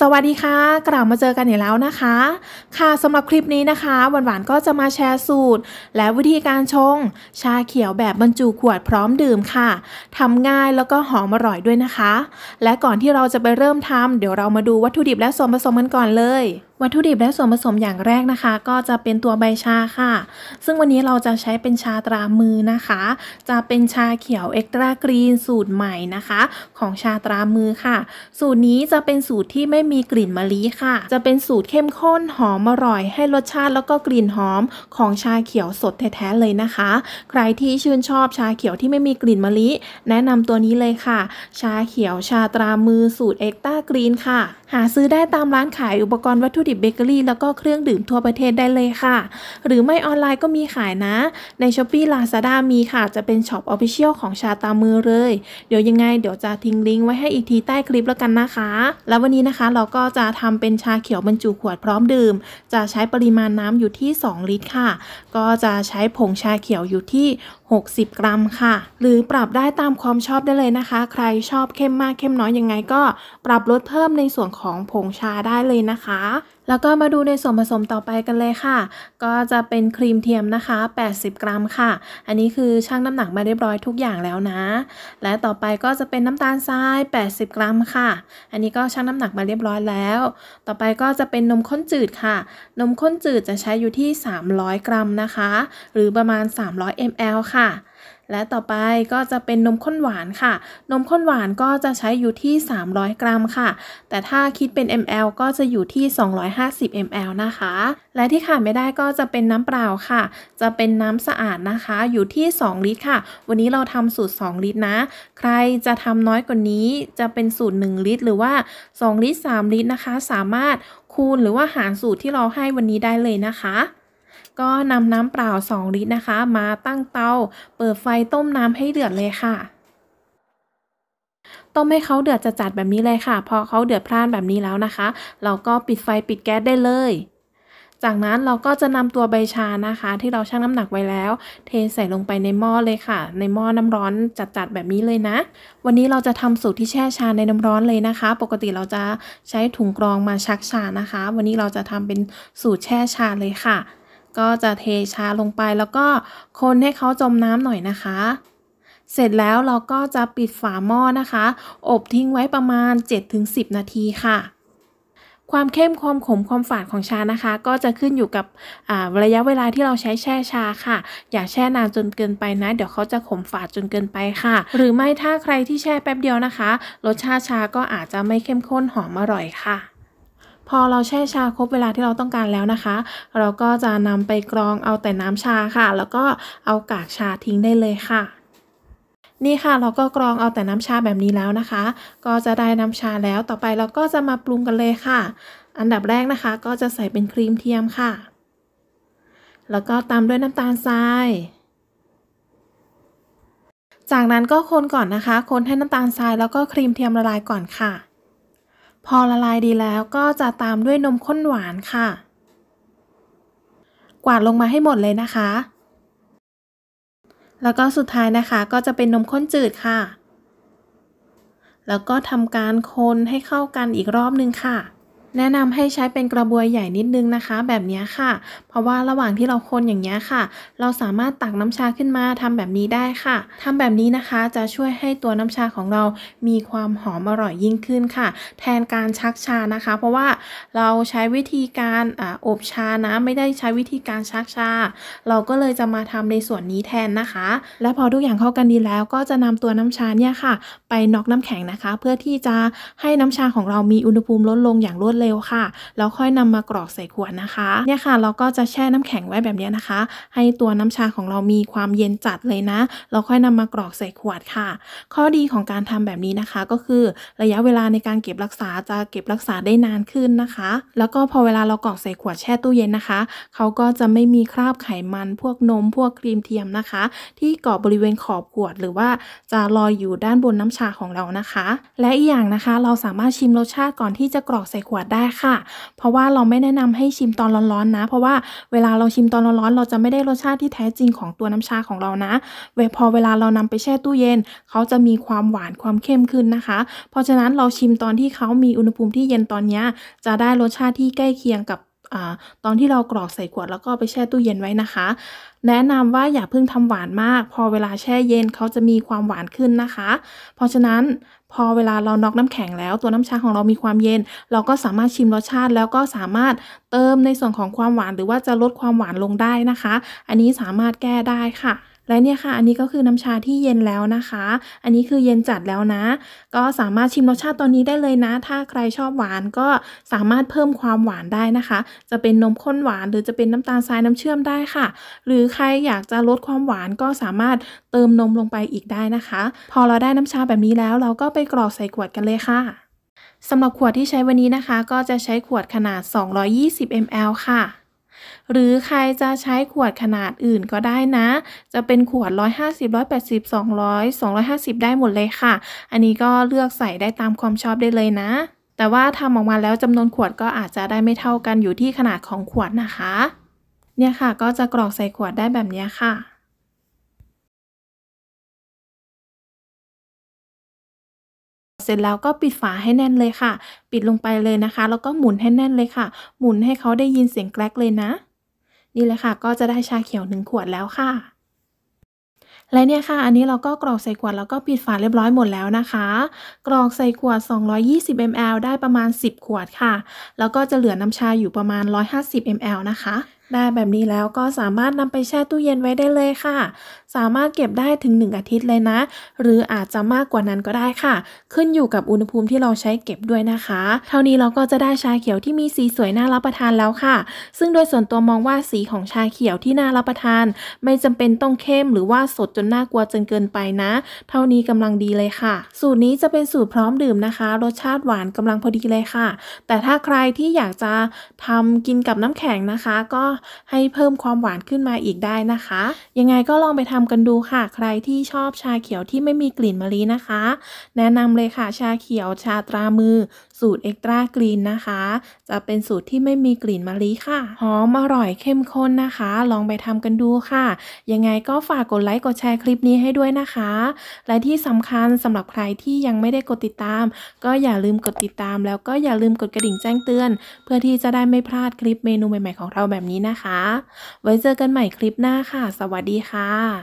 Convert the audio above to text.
สวัสดีค่ะ กลับมาเจอกันอีกแล้วนะคะ ค่ะสำหรับคลิปนี้นะคะ หวานๆก็จะมาแชร์สูตร และวิธีการชง ชาเขียวแบบบรรจุขวดพร้อมดื่มค่ะทำง่ายแล้วก็หอมอร่อยด้วยนะคะ และก่อนที่เราจะไปเริ่มทำเดี๋ยวเรามาดูวัตถุดิบและส่วนผสมกันก่อนเลย วัตถุดิบและส่วนผสมอย่างแรกนะคะ ก็จะเป็นตัวใบชาค่ะ ซึ่งวันนี้เราจะใช้เป็นชาตรามือนะคะ จะเป็นชาเขียวเอ็กตร้ากรีนสูตรใหม่นะคะ ของชาตรามือค่ะ สูตรนี้จะเป็นสูตรที่ไม่มีกลิ่นมะลิค่ะ จะเป็นสูตรเข้มข้นหอมอร่อย ให้รสชาติแล้วก็กลิ่นหอมของชาเขียวสดแท้ๆเลยนะคะ ใครที่ชื่นชอบชาเขียวที่ไม่มีกลิ่นมะลิ แนะนำตัวนี้เลยค่ะ ชาเขียวชาตรามือสูตร Extra Green ค่ะ หาซื้อได้ตามร้านขายอุปกรณ์วัตถุดิบเบเกอรี่แล้วก็เครื่องดื่มทั่วประเทศได้เลยค่ะ หรือไม่ออนไลน์ก็มีขายนะ ใน Shopee Lazada มีค่ะ จะเป็น shop official ของชาตรามือเลย เดี๋ยวยังไงเดี๋ยวจะทิ้งลิงก์ไว้ให้อีกทีใต้คลิปแล้วกันนะคะ แล้ววันนี้นะคะเราก็จะทำเป็นชาเขียวบรรจุขวดพร้อมดื่ม จะใช้ปริมาณน้ำอยู่ที่ 2 ลิตรค่ะ ก็จะใช้ผงชาเขียวอยู่ที่ 60 กรัมค่ะ หรือปรับได้ตามความชอบได้เลยนะคะ ใครชอบเข้มมากเข้มน้อยยังไงก็ปรับลดเพิ่มในส่วนของผงชาได้เลยนะคะ แล้วก็มาดูในส่วนผสมต่อไปกันเลยค่ะ ก็จะเป็นครีมเทียมนะคะ 80 กรัมค่ะ อันนี้คือชั่งน้ำหนักมาเรียบร้อยทุกอย่างแล้วนะ และต่อไปก็จะเป็นน้ำตาลทราย 80 กรัมค่ะ อันนี้ก็ชั่งน้ำหนักมาเรียบร้อยแล้ว ต่อไปก็จะเป็นนมข้นจืดค่ะ นมข้นจืดจะใช้อยู่ที่ 300 กรัมนะคะ หรือประมาณ 300 ml ค่ะ และต่อไปก็จะเป็นนมข้นหวานค่ะ นมข้นหวานก็จะใช้อยู่ที่ 300 กรัมค่ะ แต่ถ้าคิดเป็น ml ก็จะอยู่ที่ 250 ml นะคะ และที่ขาดไม่ได้ก็จะเป็นน้ำเปล่าค่ะ จะเป็นน้ำสะอาดนะคะ อยู่ที่ 2 ลิตรค่ะ วันนี้เราทำสูตร 2 ลิตรนะ ใครจะทำน้อยกว่านี้จะเป็นสูตร 1 ลิตร หรือว่า 2 ลิตร 3 ลิตรนะคะ สามารถคูณหรือว่าหารสูตรที่เราให้วันนี้ได้เลยนะคะ ก็นำน้ำเปล่า 2 ลิตรนะคะ มาตั้งเตา เปิดไฟต้มน้ำให้เดือดเลยค่ะ ต้มให้เขาเดือดจัดๆแบบนี้เลยค่ะ พอเขาเดือดพร่านแบบนี้แล้วนะคะ เราก็ปิดไฟปิดแก๊สได้เลย จากนั้นเราก็จะนำตัวใบชานะคะ ที่เราชั่งน้ำหนักไว้แล้ว เทใส่ลงไปในหม้อเลยค่ะ ในหม้อน้ำร้อนจัดๆแบบนี้เลยนะ วันนี้เราจะทำสูตรที่แช่ชาในน้ำร้อนเลยนะคะ ปกติเราจะใช้ถุงกรองมาชักชานะคะ วันนี้เราจะทำเป็นสูตรแช่ชาเลยค่ะ ก็จะเทชาลงไปแล้วก็คนให้เขาจมน้ำหน่อยนะคะ เสร็จแล้วเราก็จะปิดฝาหม้อนะคะ อบทิ้งไว้ประมาณ 7-10 นาทีค่ะ ความเข้มความขมความฝาดของชานะคะ ก็จะขึ้นอยู่กับระยะเวลาที่เราใช้แช่ชาค่ะ อย่าแช่นานจนเกินไปนะ เดี๋ยวเขาจะขมฝาดจนเกินไปค่ะ หรือไม่ถ้าใครที่แช่แป๊บเดียวนะคะ รสชาติชาก็อาจจะไม่เข้มข้นหอมอร่อยค่ะ พอเราแช่ชาครบเวลาที่เราต้องการแล้วนะคะ เราก็จะนำไปกรองเอาแต่น้ำชาค่ะ แล้วก็เอากากชาทิ้งได้เลยค่ะนี่ค่ะเราก็กรองเอาแต่น้ำชาแบบนี้แล้วนะคะ ก็จะได้น้ำชาแล้วต่อไปเราก็จะมาปรุงกันเลยค่ะ อันดับแรกนะคะ ก็จะใส่เป็นครีมเทียมค่ะ แล้วก็ตามด้วยน้ำตาลทราย จากนั้นก็คนก่อนนะคะ คนให้น้ำตาลทรายแล้วก็ครีมเทียมละลายก่อนค่ะ พอละลายดีแล้วก็จะตามด้วยนมข้นหวานค่ะ กวาดลงมาให้หมดเลยนะคะ แล้วก็สุดท้ายนะคะก็จะเป็นนมข้นจืดค่ะ แล้วก็ทำการคนให้เข้ากันอีกรอบนึงค่ะ แนะนำให้ใช้เป็นกระบวยใหญ่นิดนึงนะคะ แบบนี้ค่ะ เพราะว่าระหว่างที่เราคนอย่างนี้ค่ะ เราสามารถตักน้ำชาขึ้นมาทำแบบนี้ได้ค่ะทำแบบนี้นะคะจะช่วยให้ตัวน้ำชาของเรามีความหอมอร่อยยิ่งขึ้นค่ะ แทนการชักชานะคะ เพราะว่าเราใช้วิธีการออบชานะไม่ได้ใช้วิธีการชักชา เราก็เลยจะมาทำในส่วนนี้แทนนะคะ และพอทุกอย่างเข้ากันดีแล้วก็จะนำตัวน้ำชาเนี่ยค่ะ ไปน็อกน้ำแข็งนะคะ เพื่อที่จะให้น้ำชาของเรามีอุณหภูมิลดลงอย่างรวดเร็วค่ะ แล้วค่อยนำมากรอกใส่ขวดนะคะ เนี่ยค่ะ เราก็จะแช่น้ำแข็งไว้แบบนี้นะคะ ให้ตัวน้ำชาของเรามีความเย็นจัดเลยนะ เราค่อยนำมากรอกใส่ขวดค่ะ ข้อดีของการทำแบบนี้นะคะ ก็คือระยะเวลาในการเก็บรักษาจะเก็บรักษาได้นานขึ้นนะคะ แล้วก็พอเวลาเรากรอกใส่ขวดแช่ตู้เย็นนะคะ เขาก็จะไม่มีคราบไขมัน พวกนม พวกครีมเทียมนะคะ ที่เกาะบริเวณขอบขวดหรือว่าจะลอยอยู่ด้านบนน้ำชาของเรานะคะ และอีกอย่างนะคะ เราสามารถชิมรสชาติก่อนที่จะกรอกใส่ขวดได้ค่ะ เพราะว่าเราไม่แนะนำให้ชิมตอนร้อนๆนะ เพราะว่าเวลาเราชิมตอนร้อนๆเราจะไม่ได้รสชาติที่แท้จริงของตัวน้ำชาของเรานะเวพอเวลาเรานำไปแช่ตู้เย็น เขาจะมีความหวานความเข้มขึ้นนะคะ เพราะฉะนั้นเราชิมตอนที่เขามีอุณหภูมิที่เย็นตอนนี้จะได้รสชาติที่ใกล้เคียงกับอตอนที่เรากรอกใส่ขวดแล้วก็ไปแช่ตู้เย็นไว้นะคะ แนะนำว่าอย่าเพิ่งทำหวานมาก พอเวลาแช่เย็นเขาจะมีความหวานขึ้นนะคะ เพราะฉะนั้น พอเวลาเราน็อกน้ำแข็งแล้ว ตัวน้ำชาของเรามีความเย็น เราก็สามารถชิมรสชาติแล้วก็สามารถเติมในส่วนของความหวาน หรือว่าจะลดความหวานลงได้นะคะ อันนี้สามารถแก้ได้ค่ะ และเนี่ยค่ะ อันนี้ก็คือน้ำชาที่เย็นแล้วนะคะ อันนี้คือเย็นจัดแล้วนะ ก็สามารถชิมรสชาติตอนนี้ได้เลยนะ ถ้าใครชอบหวานก็สามารถเพิ่มความหวานได้นะคะ จะเป็นนมข้นหวานหรือจะเป็นน้ำตาลทรายน้ำเชื่อมได้ค่ะ หรือใครอยากจะลดความหวานก็สามารถเติมนมลงไปอีกได้นะคะ พอเราได้น้ำชาแบบนี้แล้ว เราก็ไปกรอกใส่ขวดกันเลยค่ะสำหรับขวดที่ใช้วันนี้นะคะ ก็จะใช้ขวดขนาด 220 ml ค่ะ หรือใครจะใช้ขวดขนาดอื่นก็ได้นะ จะเป็นขวด 150 180 200 250 ได้หมดเลยค่ะ อันนี้ก็เลือกใส่ได้ตามความชอบได้เลยนะ แต่ว่าทำออกมาแล้วจำนวนขวดก็อาจจะได้ไม่เท่ากันอยู่ที่ขนาดของขวดนะคะ เนี่ยค่ะก็จะกรอกใส่ขวดได้แบบนี้ค่ะ ร็จแล้วก็ปิดฝาให้แน่นเลยค่ะ ปิดลงไปเลยนะคะ แล้วก็หมุนให้แน่นเลยค่ะ หมุนให้เขาได้ยินเสียงแกรกเลยนะ นี่เลยค่ะ ก็จะได้ชาเขียวหนึ่งขวดแล้วค่ะและเนี่ยค่ะ อันนี้เราก็กรอกใส่ขวดแล้วก็ปิดฝาเรียบร้อยหมดแล้วนะคะ กรอกใส่ขวด 220 ml ได้ประมาณ 10 ขวดค่ะ แล้วก็จะเหลือน้ำชาอยู่ประมาณ 150 ml นะคะ ได้แบบนี้แล้วก็สามารถนำไปแช่ตู้เย็นไว้ได้เลยค่ะ สามารถเก็บได้ถึง 1 อาทิตย์เลยนะ หรืออาจจะมากกว่านั้นก็ได้ค่ะ ขึ้นอยู่กับอุณหภูมิที่เราใช้เก็บด้วยนะคะ เท่านี้เราก็จะได้ชาเขียวที่มีสีสวยน่ารับประทานแล้วค่ะ ซึ่งโดยส่วนตัวมองว่าสีของชาเขียวที่น่ารับประทาน ไม่จำเป็นต้องเข้มหรือว่าสดจนน่ากลัวจนเกินไปนะ เท่านี้กำลังดีเลยค่ะ สูตรนี้จะเป็นสูตรพร้อมดื่มนะคะ รสชาติหวานกำลังพอดีเลยค่ะ แต่ถ้าใครที่อยากจะทำกินกับน้ำแข็งนะคะ ก็ให้เพิ่มความหวานขึ้นมาอีกได้นะคะ ยังไงก็ลองไปทำกันดูค่ะ ใครที่ชอบชาเขียวที่ไม่มีกลิ่นมะลินะคะ แนะนำเลยค่ะชาเขียวชาตรามือ สูตรเอ็กตร้ากรีนนะคะ จะเป็นสูตรที่ไม่มีกลิ่นมะลิค่ะ หอมอร่อยเข้มข้นนะคะ ลองไปทำกันดูค่ะ ยังไงก็ฝากกดไลค์กดแชร์คลิปนี้ให้ด้วยนะคะ และที่สำคัญสำหรับใครที่ยังไม่ได้กดติดตาม ก็อย่าลืมกดติดตาม แล้วก็อย่าลืมกดกระดิ่งแจ้งเตือน เพื่อที่จะได้ไม่พลาดคลิปเมนูใหม่ ๆของเราแบบนี้นะนะคะ ไว้เจอกันใหม่คลิปหน้าค่ะ สวัสดีค่ะ